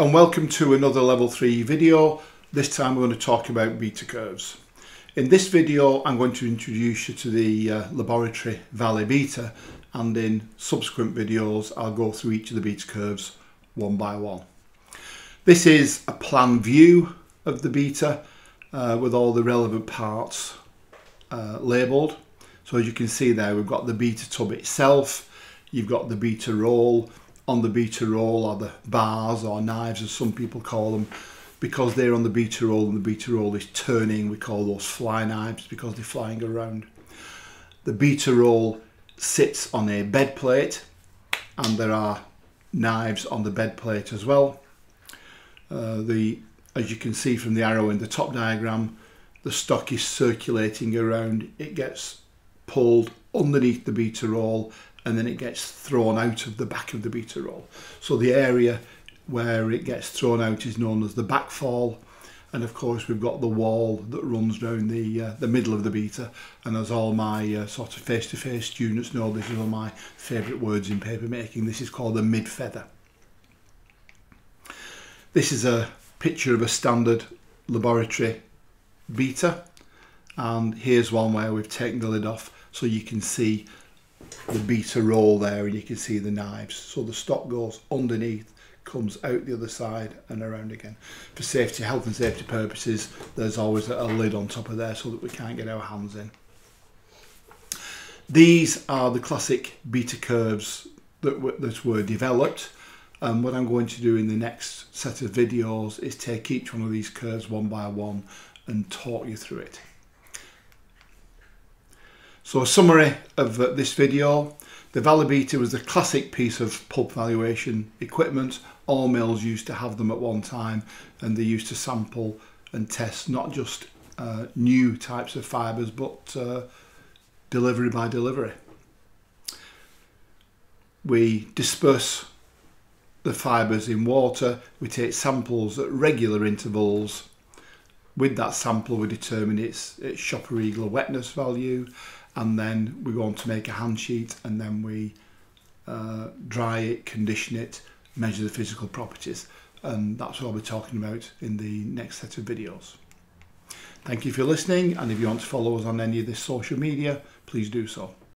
and welcome to another level 3 video. This time we're going to talk about beater curves. In this video I'm going to introduce you to the uh, laboratory Valley Beater and in subsequent videos I'll go through each of the beater curves one by one. This is a plan view of the beater uh, with all the relevant parts uh, labelled. So as you can see there we've got the beater tub itself, you've got the beater roll, on the beater roll or the bars or knives as some people call them. Because they're on the beater roll and the beater roll is turning we call those fly knives because they're flying around. The beater roll sits on a bed plate and there are knives on the bed plate as well. Uh, the as you can see from the arrow in the top diagram the stock is circulating around. It gets pulled underneath the beater roll and then it gets thrown out of the back of the beater roll. So the area where it gets thrown out is known as the backfall. And of course we've got the wall that runs down the uh, the middle of the beater. And as all my uh, sort of face-to-face -face students know this is one of my favourite words in paper making. This is called the mid feather. This is a picture of a standard laboratory beater. And here's one where we've taken the lid off so you can see the beater roll there and you can see the knives. So the stock goes underneath, comes out the other side and around again. For safety, health and safety purposes, there's always a lid on top of there so that we can't get our hands in. These are the classic beater curves that, that were developed. And what I'm going to do in the next set of videos is take each one of these curves one by one and talk you through it. So a summary of uh, this video. The Valley was the classic piece of pulp valuation equipment. All mills used to have them at one time and they used to sample and test not just uh, new types of fibres but uh, delivery by delivery. We disperse the fibres in water, we take samples at regular intervals. With that sample we determine its, its Schopper-Riegler wetness value and then we want to make a hand sheet and then we uh, dry it, condition it, measure the physical properties and that's what I'll be talking about in the next set of videos. Thank you for listening and if you want to follow us on any of this social media please do so.